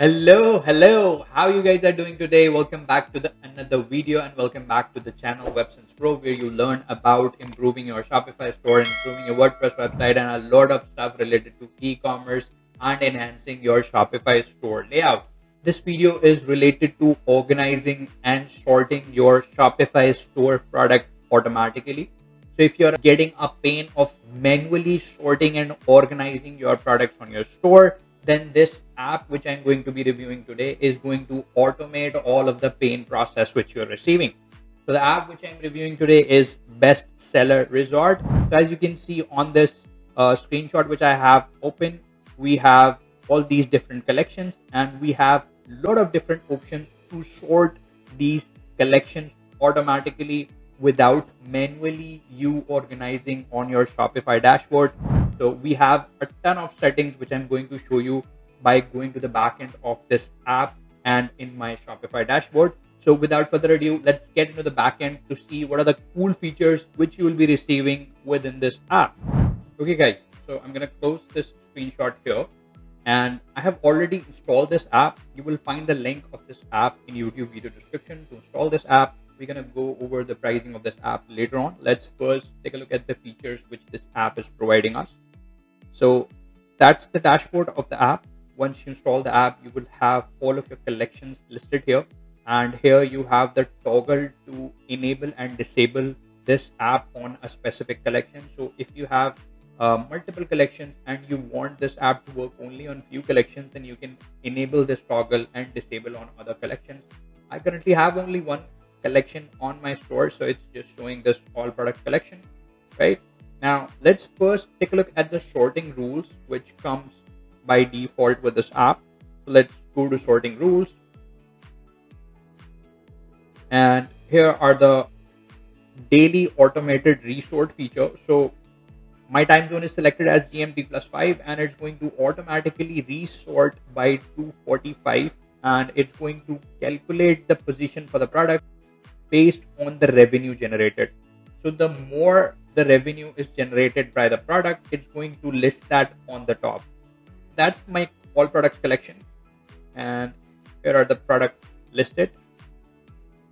Hello, hello. How you guys are doing today? Welcome back to the another video and welcome back to the channel WebSense Pro where you learn about improving your Shopify store, improving your WordPress website and a lot of stuff related to e-commerce and enhancing your Shopify store layout. This video is related to organizing and sorting your Shopify store product automatically. So if you're getting a pain of manually sorting and organizing your products on your store, then this app which i'm going to be reviewing today is going to automate all of the pain process which you're receiving. So the app which i'm reviewing today is bestseller resort. So as you can see on this uh, screenshot which i have open we have all these different collections and we have a lot of different options to sort these collections automatically without manually you organizing on your shopify dashboard so we have a ton of settings which I'm going to show you by going to the backend of this app and in my Shopify dashboard. So without further ado, let's get into the backend to see what are the cool features which you will be receiving within this app. Okay guys, so I'm gonna close this screenshot here and I have already installed this app. You will find the link of this app in YouTube video description to install this app we're going to go over the pricing of this app later on. Let's first take a look at the features which this app is providing us. So that's the dashboard of the app. Once you install the app, you will have all of your collections listed here. And here you have the toggle to enable and disable this app on a specific collection. So if you have uh, multiple collections and you want this app to work only on few collections, then you can enable this toggle and disable on other collections. I currently have only one collection on my store, so it's just showing this all product collection, right? Now, let's first take a look at the sorting rules, which comes by default with this app. So let's go to sorting rules. And here are the daily automated resort feature. So my time zone is selected as GMT plus 5 and it's going to automatically resort by 245 and it's going to calculate the position for the product based on the revenue generated. So the more the revenue is generated by the product, it's going to list that on the top. That's my all products collection. And here are the products listed.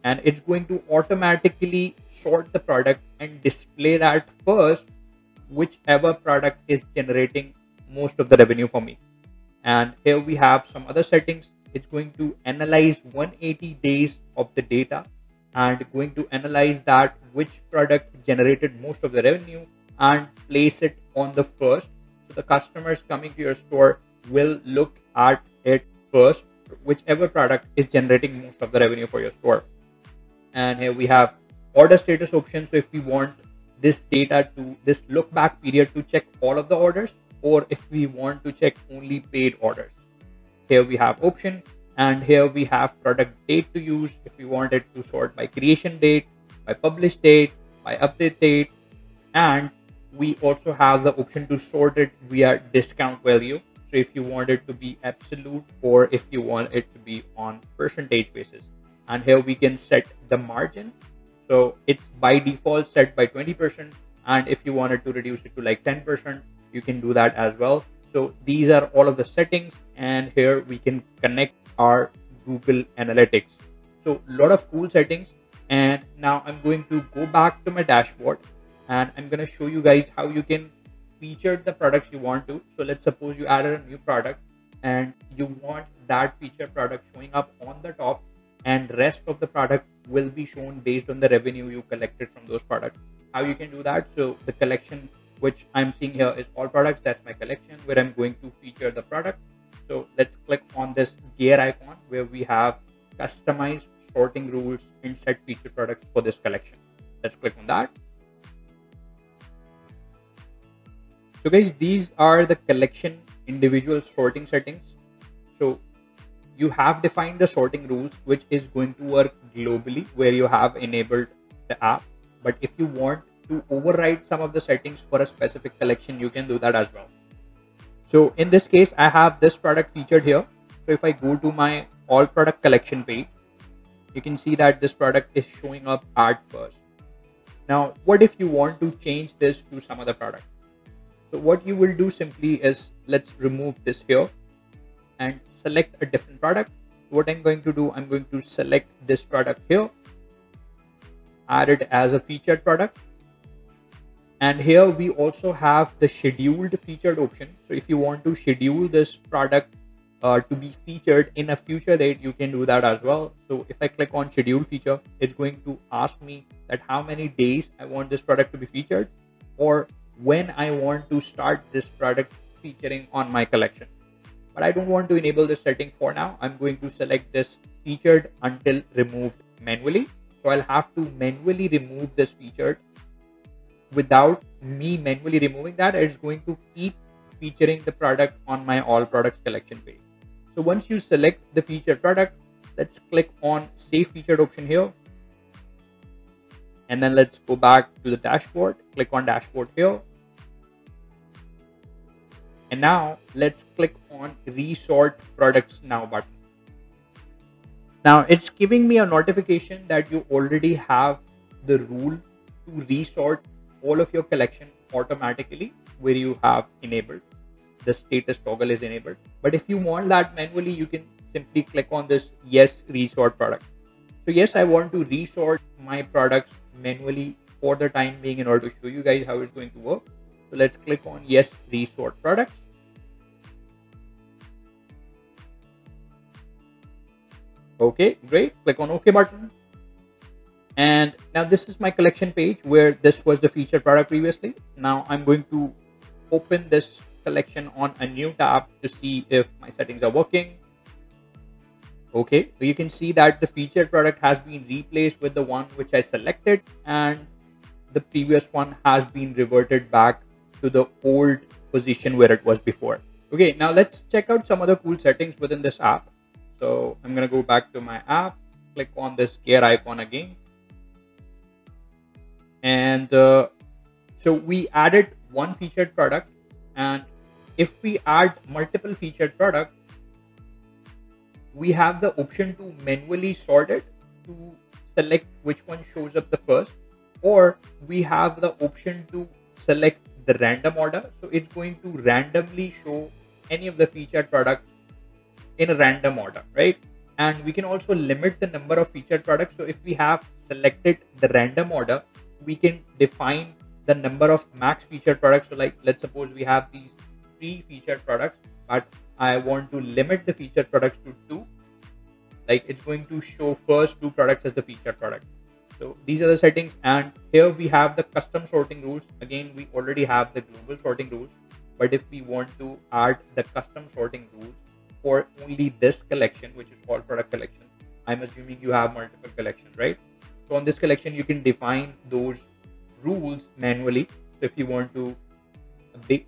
And it's going to automatically sort the product and display that first, whichever product is generating most of the revenue for me. And here we have some other settings. It's going to analyze 180 days of the data and going to analyze that which product generated most of the revenue and place it on the first. So the customers coming to your store will look at it first, whichever product is generating most of the revenue for your store. And here we have order status option. So if we want this data to this look back period to check all of the orders, or if we want to check only paid orders. Here we have option and here we have product date to use if you want it to sort by creation date by publish date by update date. And we also have the option to sort it via discount value. So if you want it to be absolute or if you want it to be on percentage basis. And here we can set the margin. So it's by default set by 20% and if you wanted to reduce it to like 10% you can do that as well so these are all of the settings and here we can connect our Google Analytics. So a lot of cool settings. And now I'm going to go back to my dashboard and I'm going to show you guys how you can feature the products you want to. So let's suppose you added a new product and you want that feature product showing up on the top and rest of the product will be shown based on the revenue you collected from those products. How you can do that? So the collection which I'm seeing here is all products. That's my collection where I'm going to feature the product so let's click on this gear icon where we have customized sorting rules and set feature products for this collection. Let's click on that. So guys, these are the collection individual sorting settings. So you have defined the sorting rules, which is going to work globally where you have enabled the app. But if you want to override some of the settings for a specific collection, you can do that as well. So in this case, I have this product featured here. So if I go to my all product collection page, you can see that this product is showing up at first. Now, what if you want to change this to some other product? So what you will do simply is let's remove this here and select a different product. What I'm going to do, I'm going to select this product here, add it as a featured product. And here we also have the scheduled featured option. So if you want to schedule this product uh, to be featured in a future date, you can do that as well. So if I click on schedule feature, it's going to ask me that how many days I want this product to be featured or when I want to start this product featuring on my collection. But I don't want to enable this setting for now. I'm going to select this featured until removed manually. So I'll have to manually remove this featured. Without me manually removing that, it's going to keep featuring the product on my all products collection page. So once you select the featured product, let's click on save featured option here. And then let's go back to the dashboard, click on dashboard here. And now let's click on resort products now button. Now it's giving me a notification that you already have the rule to resort all of your collection automatically where you have enabled the status toggle is enabled. But if you want that manually, you can simply click on this yes resort product. So yes, I want to resort my products manually for the time being in order to show you guys how it's going to work. So let's click on yes resort products. Okay, great. Click on OK button. And now this is my collection page where this was the featured product previously. Now I'm going to open this collection on a new tab to see if my settings are working. Okay, so you can see that the featured product has been replaced with the one which I selected and the previous one has been reverted back to the old position where it was before. Okay, now let's check out some other cool settings within this app. So I'm going to go back to my app, click on this gear icon again. And uh, so we added one featured product and if we add multiple featured product, we have the option to manually sort it to select which one shows up the first, or we have the option to select the random order. So it's going to randomly show any of the featured products in a random order, right? And we can also limit the number of featured products. So if we have selected the random order, we can define the number of max featured products. So like, let's suppose we have these three featured products, but I want to limit the featured products to two. Like it's going to show first two products as the featured product. So these are the settings. And here we have the custom sorting rules. Again, we already have the global sorting rules. But if we want to add the custom sorting rules for only this collection, which is all product collection, I'm assuming you have multiple collections, right? So on this collection, you can define those rules manually. So if you want to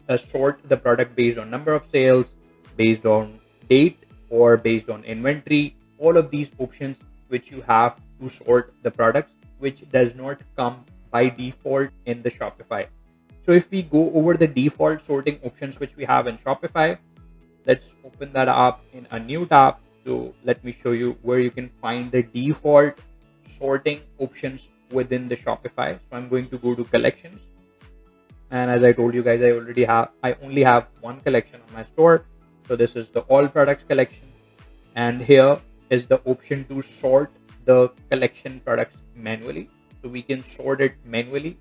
uh, sort the product based on number of sales, based on date, or based on inventory. All of these options which you have to sort the products, which does not come by default in the Shopify. So if we go over the default sorting options which we have in Shopify, let's open that up in a new tab. So let me show you where you can find the default sorting options within the Shopify. So I'm going to go to collections. And as i told you guys i already have i only have one collection on my store. So this is the all products collection. And here is the option to sort the collection products manually. So we can sort it manually.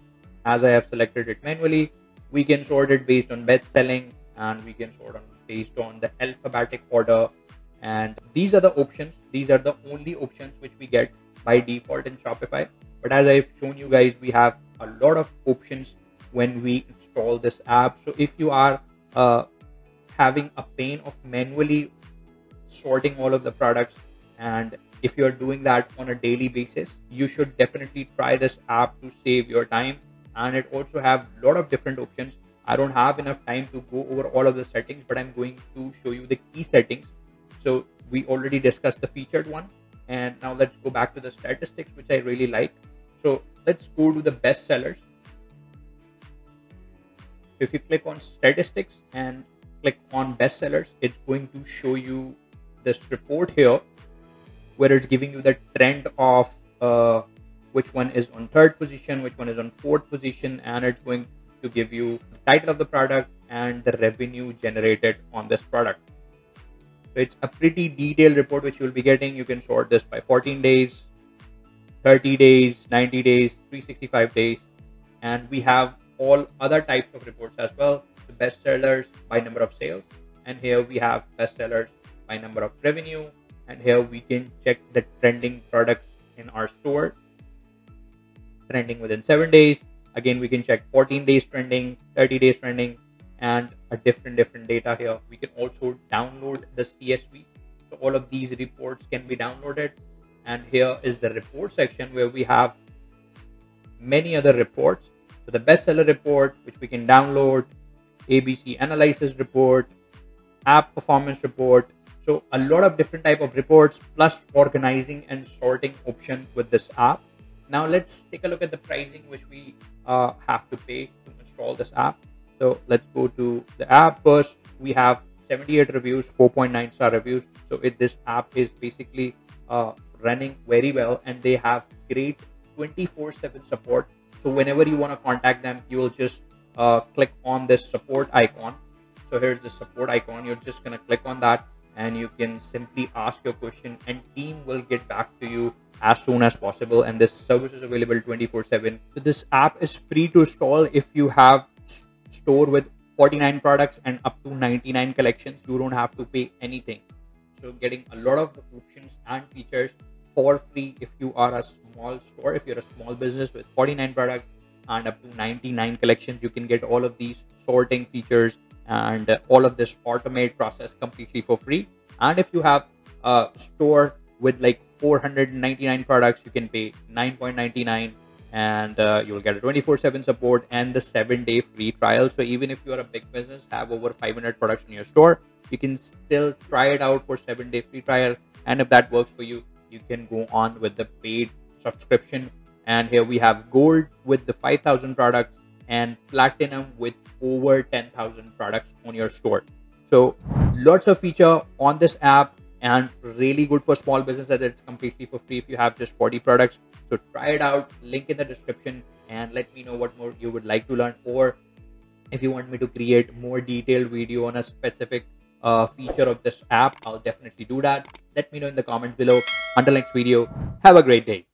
As i have selected it manually we can sort it based on best selling and we can sort on based on the alphabetic order. And these are the options. These are the only options which we get by default in shopify but as i've shown you guys we have a lot of options when we install this app. So if you are uh, having a pain of manually sorting all of the products and if you're doing that on a daily basis, you should definitely try this app to save your time. And it also have a lot of different options. I don't have enough time to go over all of the settings, but I'm going to show you the key settings. So we already discussed the featured one. And now let's go back to the statistics, which I really like. So let's go to the best sellers if you click on statistics and click on bestsellers, it's going to show you this report here where it's giving you the trend of uh, which one is on third position, which one is on fourth position, and it's going to give you the title of the product and the revenue generated on this product. It's a pretty detailed report which you'll be getting. You can sort this by 14 days, 30 days, 90 days, 365 days. And we have all other types of reports as well. So bestsellers by number of sales. And here we have bestsellers by number of revenue. And here we can check the trending products in our store. Trending within seven days. Again, we can check 14 days trending, 30 days trending, and a different different data here. We can also download the csv so all of these reports can be downloaded. And here is the report section where we have many other reports. So the bestseller report which we can download abc analysis report app performance report. So a lot of different type of reports plus organizing and sorting option with this app. Now let's take a look at the pricing which we uh, have to pay to install this app so let's go to the app first. We have 78 reviews, 4.9 star reviews. So it, this app is basically uh, running very well and they have great 24 7 support. So whenever you want to contact them, you will just uh, click on this support icon. So here's the support icon. You're just going to click on that and you can simply ask your question and team will get back to you as soon as possible and this service is available 24 7 so this app is free to install if you have store with 49 products and up to 99 collections you don't have to pay anything. So getting a lot of options and features for free if you are a small store if you're a small business with 49 products and up to 99 collections you can get all of these sorting features and all of this automate process completely for free. And if you have a store with like 499 products you can pay 9.99 and uh, you will get a 24/7 support and the seven day free trial. So even if you are a big business, have over 500 products in your store, you can still try it out for seven day free trial. And if that works for you, you can go on with the paid subscription. And here we have gold with the 5,000 products and platinum with over 10,000 products on your store. So lots of feature on this app and really good for small businesses. It's completely for free if you have just 40 products. So try it out. Link in the description and let me know what more you would like to learn or if you want me to create more detailed video on a specific uh, feature of this app, I'll definitely do that. Let me know in the comments below. Until next video, have a great day.